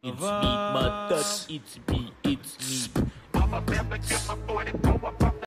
It's me, my touch, it's me, it's me.